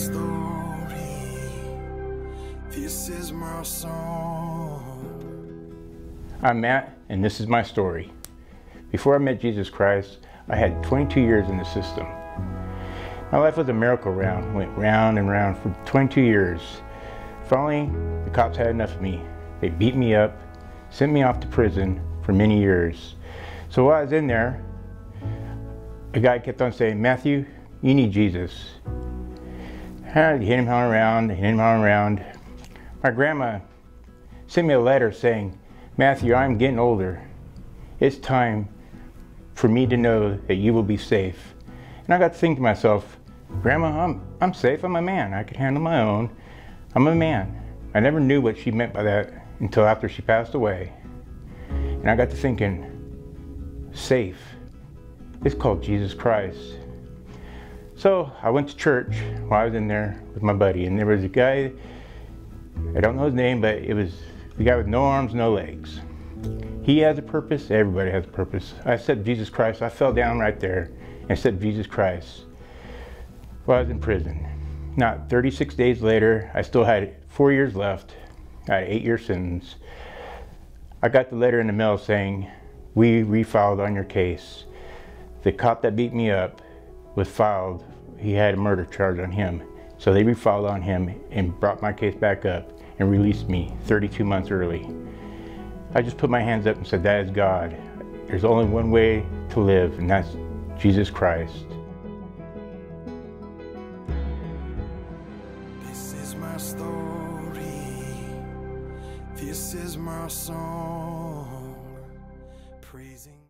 story. This is my song. I'm Matt, and this is my story. Before I met Jesus Christ, I had 22 years in the system. My life was a miracle round, went round and round for 22 years. Finally, the cops had enough of me. They beat me up, sent me off to prison for many years. So while I was in there, a guy kept on saying, Matthew, you need Jesus. I hit him on around, hit him on around. My grandma sent me a letter saying, Matthew, I'm getting older. It's time for me to know that you will be safe. And I got to think to myself, Grandma, I'm, I'm safe. I'm a man. I can handle my own. I'm a man. I never knew what she meant by that until after she passed away. And I got to thinking, safe. It's called Jesus Christ. So I went to church while I was in there with my buddy, and there was a guy, I don't know his name, but it was the guy with no arms, no legs. He has a purpose, everybody has a purpose. I said Jesus Christ, I fell down right there and said Jesus Christ while I was in prison. Not 36 days later, I still had four years left. I had eight year sentence. I got the letter in the mail saying, we refiled on your case. The cop that beat me up was filed, he had a murder charge on him. So they refiled on him and brought my case back up and released me 32 months early. I just put my hands up and said, that is God. There's only one way to live, and that's Jesus Christ. This is my story. This is my song. Praising.